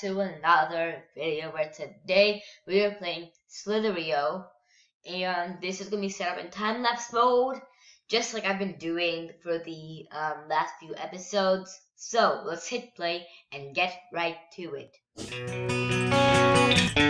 to another video where today we are playing Slither.io and this is going to be set up in time-lapse mode just like I've been doing for the um, last few episodes. So let's hit play and get right to it.